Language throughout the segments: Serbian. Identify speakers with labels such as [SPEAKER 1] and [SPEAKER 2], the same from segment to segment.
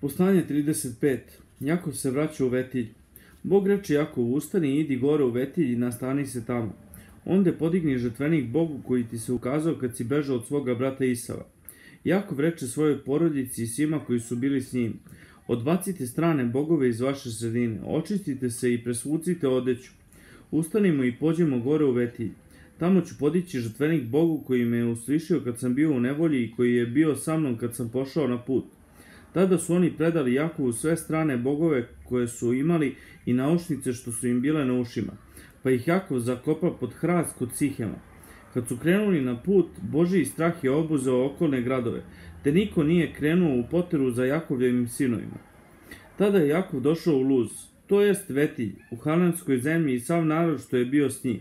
[SPEAKER 1] Poslanje 35. Jakov se vraća u Vetilj. Bog reče Jakovu, ustani i idi gore u Vetilj i nastani se tamo. Onda podigni žetvenik Bogu koji ti se ukazao kad si bežao od svoga brata Isava. Jakov reče svojoj porodici i svima koji su bili s njim. Odbacite strane bogove iz vaše sredine, očistite se i presvucite odeću. Ustanimo i pođemo gore u Vetilj. Tamo ću podići žetvenik Bogu koji me je uslišio kad sam bio u nevolji i koji je bio sa mnom kad sam pošao na put. Tada su oni predali Jakovu sve strane bogove koje su imali i naušnice što su im bile na ušima, pa ih Jakov zakopa pod hrast kod Sihema. Kad su krenuli na put, Božiji strah je obuzeo okolne gradove, te niko nije krenuo u poteru za Jakovljevim sinovima. Tada je Jakov došao u Luz, to jest Vetilj, u Hananskoj zemlji i sav narod što je bio s njim.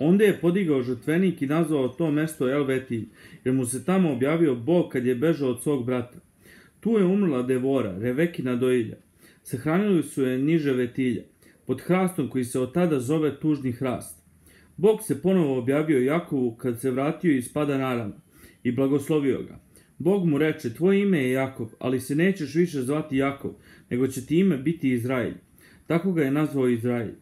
[SPEAKER 1] Onda je podigao žrtvenik i nazvao to mesto El Vetilj, jer mu se tamo objavio Bog kad je bežao od svog brata. Tu je umrla Devora, Revekina dojilja. Sahranili su je niže vetilja, pod hrastom koji se od tada zove tužni hrast. Bog se ponovo objavio Jakovu kad se vratio iz pada Narama i blagoslovio ga. Bog mu reče, tvoje ime je Jakov, ali se nećeš više zvati Jakov, nego će ti ime biti Izraelj. Tako ga je nazvao Izraelj.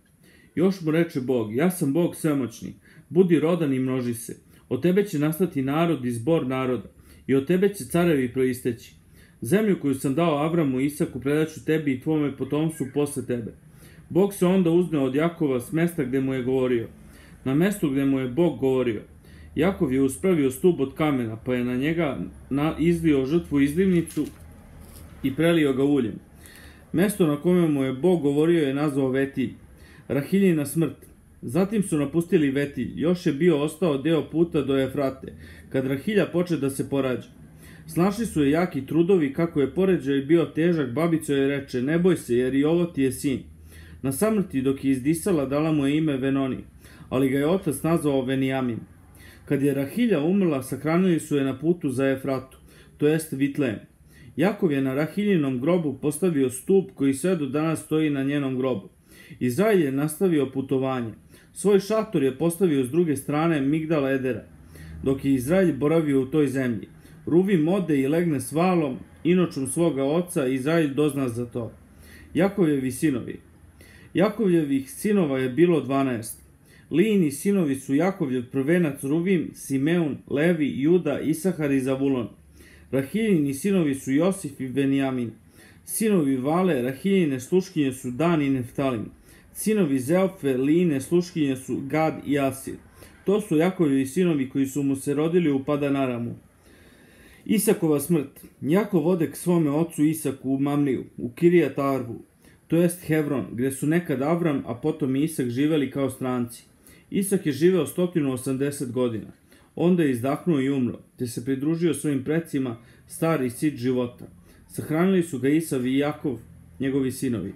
[SPEAKER 1] Još mu reče Bog, ja sam Bog svemoćni, budi rodan i množi se. Od tebe će nastati narod i zbor naroda, i od tebe će carevi proisteći. Zemlju koju sam dao Avramu i Isaku predaću tebi i tvome potomstvu posle tebe. Bog se onda uzneo od Jakova s mesta gde mu je govorio. Na mestu gde mu je Bog govorio. Jakov je uspravio stup od kamena, pa je na njega na, izlio žrtvu izlivnicu i prelio ga uljem. Mesto na kome mu je Bog govorio je nazvao Vetilj. Rahiljina smrt. Zatim su napustili Vetilj. Još je bio ostao deo puta do Efrate, kad Rahilja poče da se porađa. Snašli su je jaki trudovi, kako je poređaj bio težak, babica je reče, ne boj se, jer i ovo ti je sin. Na samrti dok je izdisala, dala mu je ime Venoni, ali ga je otac nazvao Venijamin. Kad je Rahilja umrla, sakranili su je na putu za Efratu, to jest Vitlem. Jakov je na Rahiljinom grobu postavio stup koji sve do danas stoji na njenom grobu. Izrael je nastavio putovanje. Svoj šator je postavio s druge strane Migdala Edera, dok je Izrael boravio u toj zemlji. Ruvim ode i legne s valom, inočom svoga oca, i Izrael dozna za to. Jakovljevi sinovi. Jakovljevih sinova je bilo 12. Lijini sinovi su Jakovljev prvenac Ruvim, Simeun, Levi, Juda, Isahar i Zavulon. Rahiljini sinovi su Josif i Benjamin. Sinovi Vale, Rahiljine sluškinje su Dan i Neftalin. Sinovi Zeofe, Lijine sluškinje su Gad i Asir. To su Jakovljevi sinovi koji su mu se rodili u Padanaramu. Isakova smrt. Jakov ode k svome ocu Isaku u Mamniju, u Kirijat Arvu, to jest Hevron, gde su nekad Avram, a potom i Isak živeli kao stranci. Isak je živeo 180 godina. Onda je izdahnuo i umro, te se pridružio svojim precima, stari sit života. Sahranili su ga Isav i Jakov, njegovi sinovi.